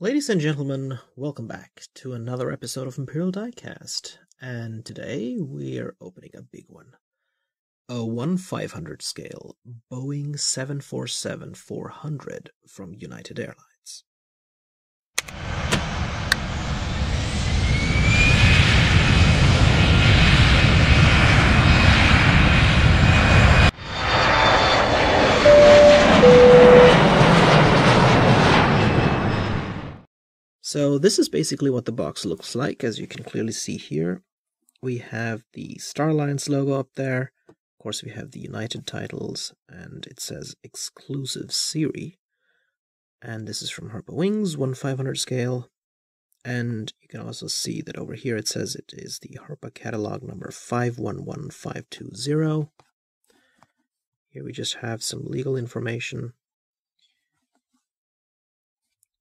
Ladies and gentlemen, welcome back to another episode of Imperial Diecast. And today we are opening a big one. A 1 500 scale Boeing 747 400 from United Airlines. So this is basically what the box looks like, as you can clearly see here. We have the Star Alliance logo up there. Of course, we have the United titles, and it says exclusive series. And this is from Herpa Wings, 1 500 scale. And you can also see that over here it says it is the Herpa catalog number 511520. Here we just have some legal information.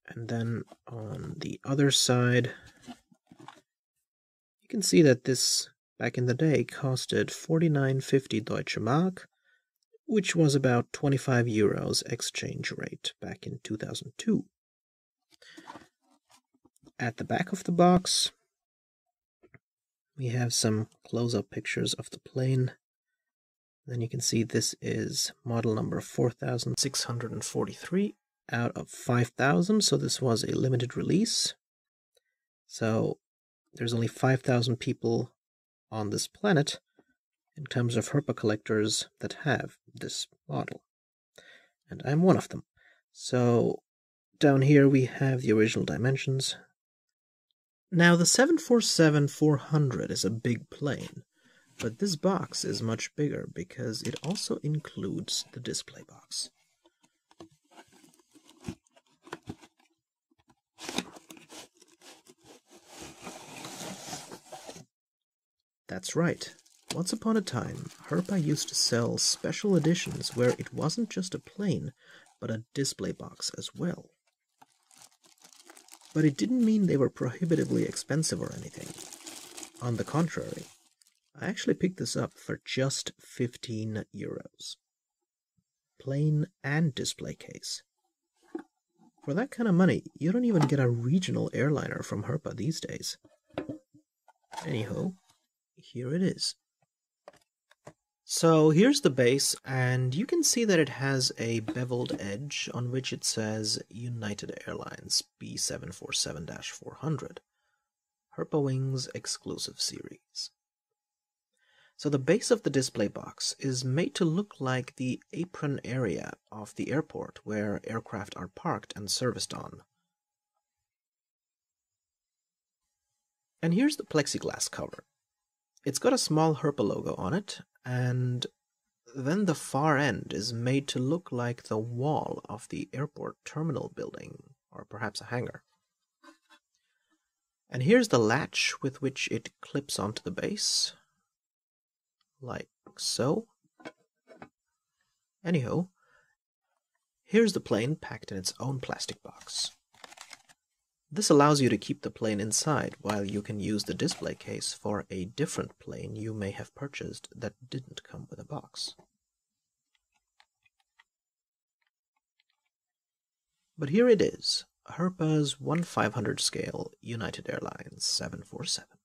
And then on the other side, you can see that this back in the day costed 49.50 Deutsche Mark, which was about 25 euros exchange rate back in 2002. At the back of the box, we have some close up pictures of the plane. Then you can see this is model number 4643 out of 5,000, so this was a limited release. So there's only 5,000 people on this planet in terms of Herpa collectors that have this model. And I'm one of them. So down here we have the original dimensions. Now the 747-400 is a big plane, but this box is much bigger because it also includes the display box. That's right. Once upon a time, Herpa used to sell special editions where it wasn't just a plane, but a display box as well. But it didn't mean they were prohibitively expensive or anything. On the contrary, I actually picked this up for just 15 euros. Plane and display case. For that kind of money, you don't even get a regional airliner from Herpa these days. Anyhow, here it is. So here's the base, and you can see that it has a beveled edge on which it says United Airlines B747-400, Herpa Wings exclusive series. So the base of the display box is made to look like the apron area of the airport where aircraft are parked and serviced on. And here's the plexiglass cover. It's got a small Herpa logo on it, and then the far end is made to look like the wall of the airport terminal building, or perhaps a hangar. And here's the latch with which it clips onto the base, like so. Anyhow, here's the plane packed in its own plastic box. This allows you to keep the plane inside while you can use the display case for a different plane you may have purchased that didn't come with a box. But here it is, Herpa's 1 500 scale United Airlines 747.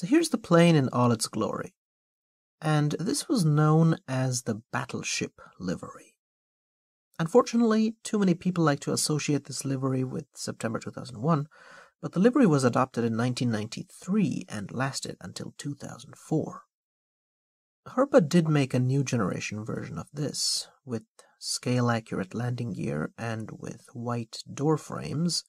So here's the plane in all its glory. And this was known as the battleship livery. Unfortunately, too many people like to associate this livery with September 2001, but the livery was adopted in 1993 and lasted until 2004. Herpa did make a new generation version of this, with scale accurate landing gear and with white door frames,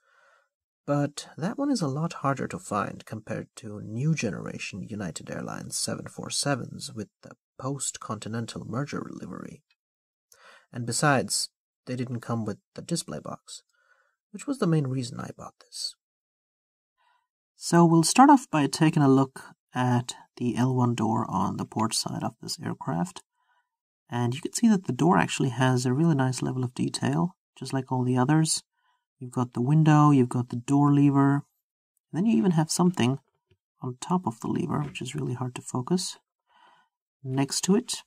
but that one is a lot harder to find compared to new generation United Airlines 747s with the post continental merger livery. And besides, they didn't come with the display box, which was the main reason I bought this. So we'll start off by taking a look at the L1 door on the port side of this aircraft. And you can see that the door actually has a really nice level of detail, just like all the others. You've got the window, you've got the door lever, and then you even have something on top of the lever, which is really hard to focus. Next to it,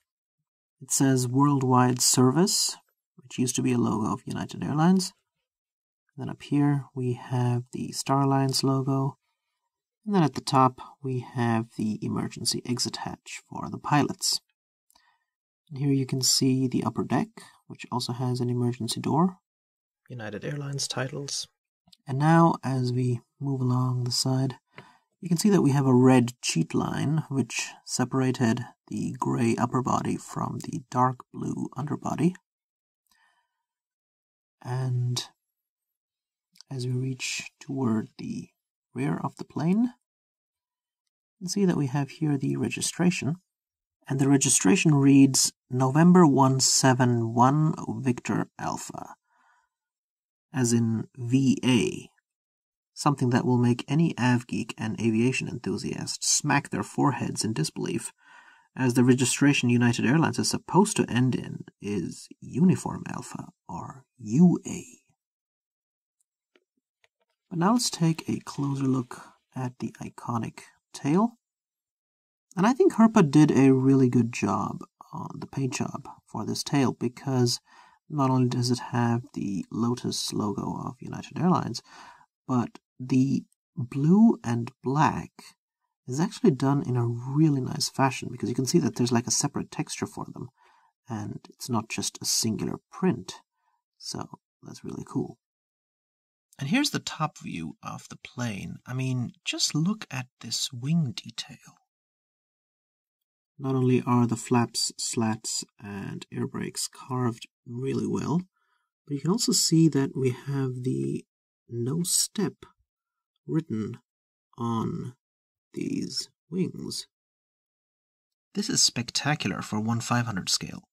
it says Worldwide Service, which used to be a logo of United Airlines. then up here, we have the Star Alliance logo. And then at the top, we have the emergency exit hatch for the pilots. And here you can see the upper deck, which also has an emergency door. United Airlines titles. And now, as we move along the side, you can see that we have a red cheat line which separated the gray upper body from the dark blue underbody. And as we reach toward the rear of the plane, you can see that we have here the registration and the registration reads November 171 Victor Alpha, as in VA, something that will make any avgeek and aviation enthusiast smack their foreheads in disbelief, as the registration United Airlines is supposed to end in is Uniform Alpha, or UA. But now let's take a closer look at the iconic tail. And I think Herpa did a really good job on the paint job for this tail because not only does it have the Lotus logo of United Airlines, but the blue and black is actually done in a really nice fashion because you can see that there's like a separate texture for them and it's not just a singular print. So that's really cool. And here's the top view of the plane. I mean, just look at this wing detail. Not only are the flaps, slats, and air brakes carved really well, but you can also see that we have the no step written on these wings. This is spectacular for 1 500 scale.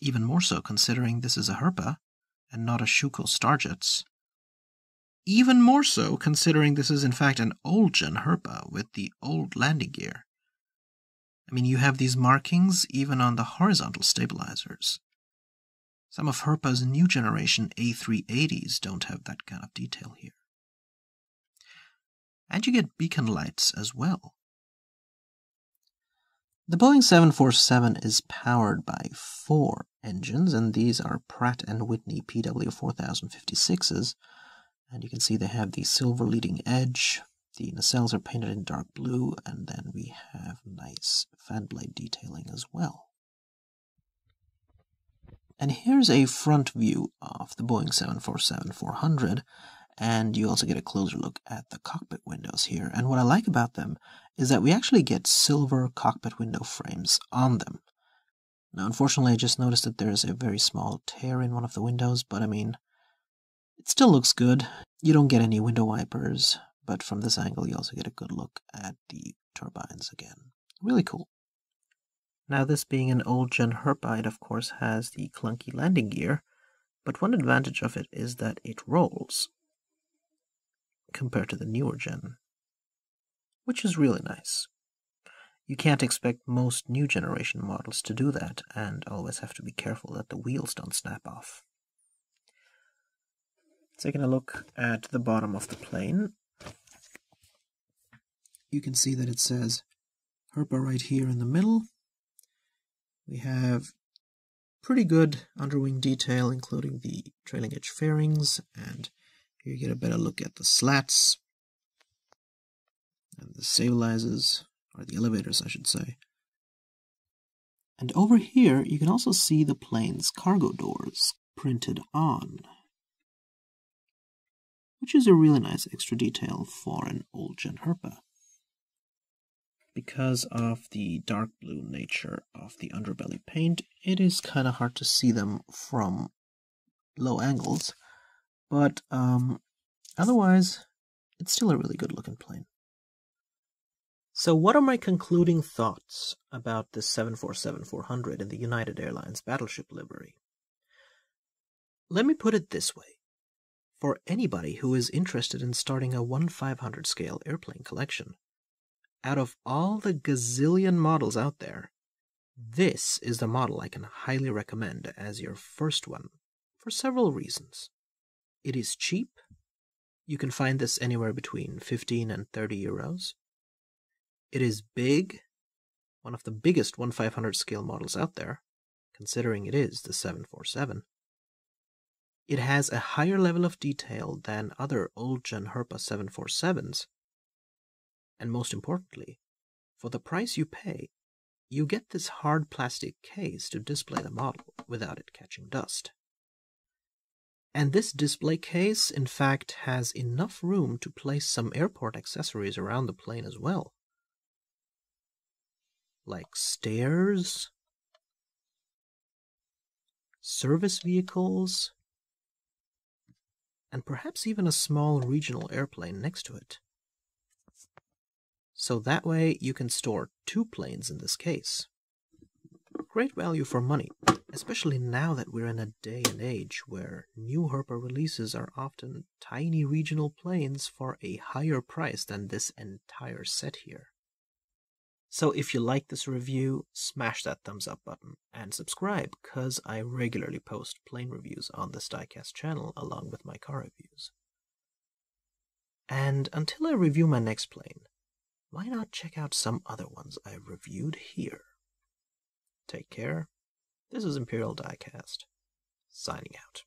Even more so considering this is a Herpa and not a Schuco Starjets. Even more so considering this is in fact an old gen Herpa with the old landing gear. I mean, you have these markings even on the horizontal stabilizers. Some of Herpa's new generation A380s don't have that kind of detail here. And you get beacon lights as well. The Boeing 747 is powered by four engines, and these are Pratt & Whitney PW4056s. And you can see they have the silver leading edge, the nacelles are painted in dark blue, and then we have nice fan blade detailing as well. And here's a front view of the Boeing 747-400, and you also get a closer look at the cockpit windows here. And what I like about them is that we actually get silver cockpit window frames on them. Now, unfortunately, I just noticed that there's a very small tear in one of the windows, but I mean, it still looks good. You don't get any window wipers, but from this angle you also get a good look at the turbines again. Really cool. Now this being an old gen Herpa, it of course has the clunky landing gear, but one advantage of it is that it rolls compared to the newer gen, which is really nice. You can't expect most new generation models to do that, and always have to be careful that the wheels don't snap off. Taking a look at the bottom of the plane, you can see that it says Herpa right here in the middle. We have pretty good underwing detail, including the trailing edge fairings, and here you get a better look at the slats. And the stabilizers, or the elevators, I should say. And over here, you can also see the plane's cargo doors printed on, which is a really nice extra detail for an old gen Herpa. Because of the dark blue nature of the underbelly paint, it is kind of hard to see them from low angles, but um, otherwise, it's still a really good looking plane. So, what are my concluding thoughts about the 747-400 in the United Airlines battleship livery? Let me put it this way. For anybody who is interested in starting a 1 500 scale airplane collection, out of all the gazillion models out there, this is the model I can highly recommend as your first one for several reasons. It is cheap. You can find this anywhere between 15 and 30 euros. It is big, one of the biggest 1 500 scale models out there, considering it is the 747. It has a higher level of detail than other old gen Herpa 747s. And most importantly, for the price you pay, you get this hard plastic case to display the model without it catching dust. And this display case, in fact, has enough room to place some airport accessories around the plane as well like stairs, service vehicles, and perhaps even a small regional airplane next to it. So that way you can store two planes in this case. Great value for money, especially now that we're in a day and age where new Herpa releases are often tiny regional planes for a higher price than this entire set here. So if you like this review, smash that thumbs up button and subscribe, cause I regularly post plane reviews on this diecast channel along with my car reviews. And until I review my next plane, why not check out some other ones I've reviewed here? Take care. This is Imperial Diecast, signing out.